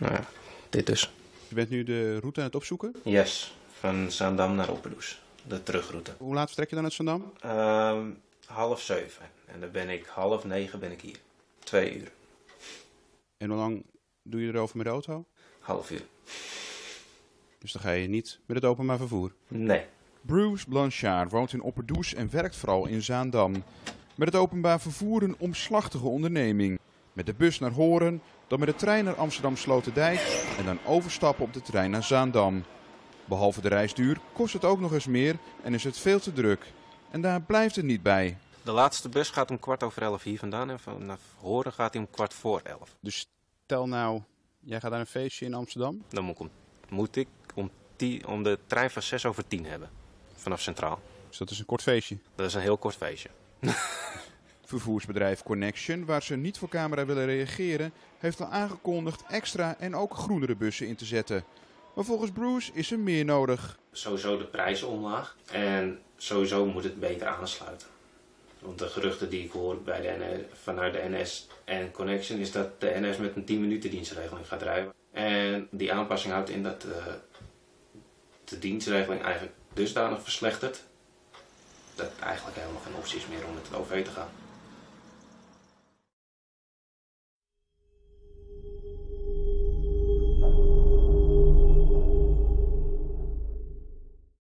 Nou ja, dit dus. Je bent nu de route aan het opzoeken. Yes, van Zaandam naar Oppedoes. De terugroute. Hoe laat vertrek je dan uit Zandam? Ehm, half zeven. En dan ben ik half negen ben ik hier. Twee uur. En hoe lang doe je erover met de auto? Half uur. Dus dan ga je niet met het openbaar vervoer. Nee. Bruce Blanchard woont in Opperdoes en werkt vooral in Zaandam. Met het openbaar vervoer een omslachtige onderneming. Met de bus naar Horen, dan met de trein naar Amsterdam Sloterdijk en dan overstappen op de trein naar Zaandam. Behalve de reisduur kost het ook nog eens meer en is het veel te druk. En daar blijft het niet bij. De laatste bus gaat om kwart over elf hier vandaan. En vanaf Horen gaat hij om kwart voor elf. Dus stel nou, jij gaat naar een feestje in Amsterdam. Dan moet ik om, moet ik om, die, om de trein van zes over tien hebben. Vanaf Centraal. Dus dat is een kort feestje. Dat is een heel kort feestje. Vervoersbedrijf Connection, waar ze niet voor camera willen reageren, heeft al aangekondigd extra en ook groenere bussen in te zetten. Maar volgens Bruce is er meer nodig. Sowieso de prijzen omlaag. En sowieso moet het beter aansluiten. Want de geruchten die ik hoor bij de NS, vanuit de NS en Connection is dat de NS met een 10 minuten dienstregeling gaat rijden. En die aanpassing houdt in dat uh, de dienstregeling eigenlijk dusdanig verslechtert dat eigenlijk helemaal geen optie is meer om met het OV te gaan.